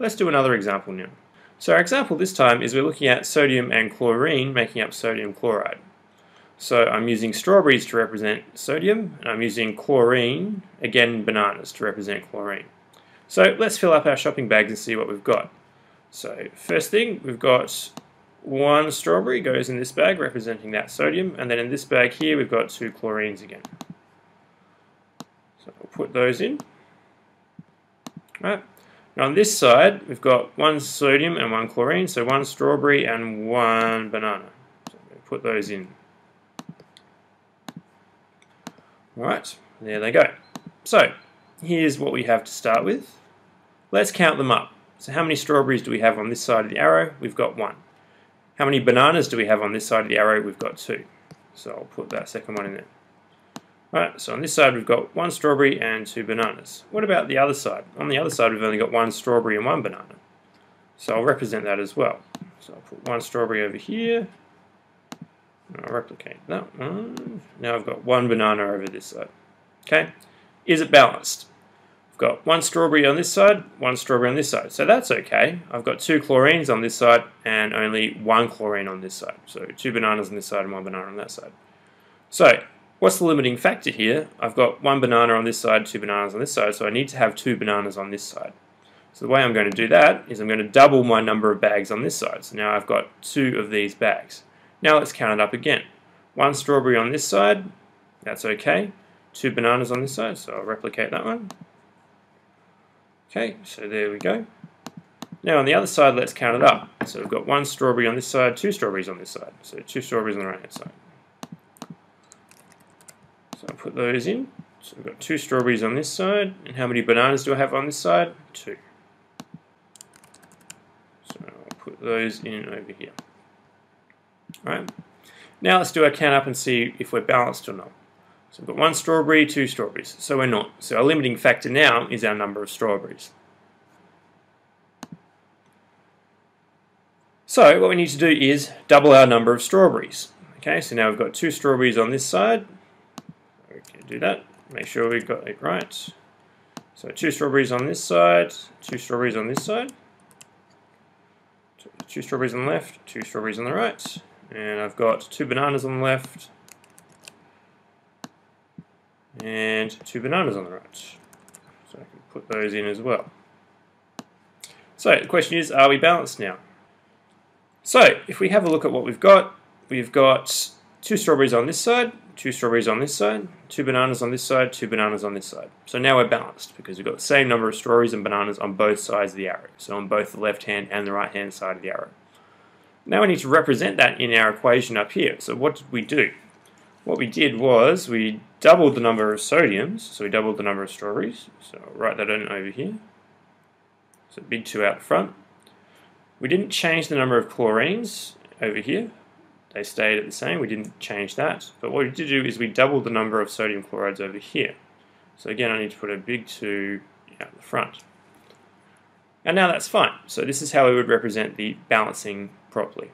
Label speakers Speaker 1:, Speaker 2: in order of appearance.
Speaker 1: Let's do another example now. So our example this time is we're looking at sodium and chlorine making up sodium chloride. So I'm using strawberries to represent sodium, and I'm using chlorine, again bananas, to represent chlorine. So let's fill up our shopping bags and see what we've got. So first thing, we've got one strawberry goes in this bag representing that sodium, and then in this bag here we've got two chlorines again. So we'll put those in. Right. Now on this side, we've got one sodium and one chlorine, so one strawberry and one banana. So put those in. Alright, there they go. So, here's what we have to start with. Let's count them up. So how many strawberries do we have on this side of the arrow? We've got one. How many bananas do we have on this side of the arrow? We've got two. So I'll put that second one in there. Right, so on this side we've got one strawberry and two bananas. What about the other side? On the other side we've only got one strawberry and one banana. So I'll represent that as well. So I'll put one strawberry over here. I'll replicate that one. Now I've got one banana over this side. Okay, is it balanced? I've got one strawberry on this side, one strawberry on this side. So that's okay. I've got two chlorines on this side and only one chlorine on this side. So two bananas on this side and one banana on that side. So What's the limiting factor here? I've got one banana on this side, two bananas on this side, so I need to have two bananas on this side. So the way I'm going to do that is I'm going to double my number of bags on this side. So now I've got two of these bags. Now let's count it up again. One strawberry on this side, that's okay. Two bananas on this side, so I'll replicate that one. Okay, so there we go. Now on the other side, let's count it up. So we've got one strawberry on this side, two strawberries on this side. So two strawberries on the right hand side. So I'll put those in. So we've got two strawberries on this side. And how many bananas do I have on this side? Two. So I'll put those in over here. Alright. Now let's do our count up and see if we're balanced or not. So we've got one strawberry, two strawberries. So we're not. So our limiting factor now is our number of strawberries. So what we need to do is double our number of strawberries. Okay, so now we've got two strawberries on this side do that. Make sure we've got it right. So two strawberries on this side, two strawberries on this side, two strawberries on the left, two strawberries on the right, and I've got two bananas on the left, and two bananas on the right. So I can put those in as well. So the question is, are we balanced now? So if we have a look at what we've got, we've got two strawberries on this side, two strawberries on this side, two bananas on this side, two bananas on this side. So now we're balanced because we've got the same number of strawberries and bananas on both sides of the arrow. So on both the left hand and the right hand side of the arrow. Now we need to represent that in our equation up here. So what did we do? What we did was we doubled the number of sodiums, so we doubled the number of strawberries. So I'll write that in over here. So big 2 out front. We didn't change the number of chlorines over here, they stayed at the same, we didn't change that. But what we did do is we doubled the number of sodium chlorides over here. So again, I need to put a big 2 out the front. And now that's fine. So this is how we would represent the balancing properly.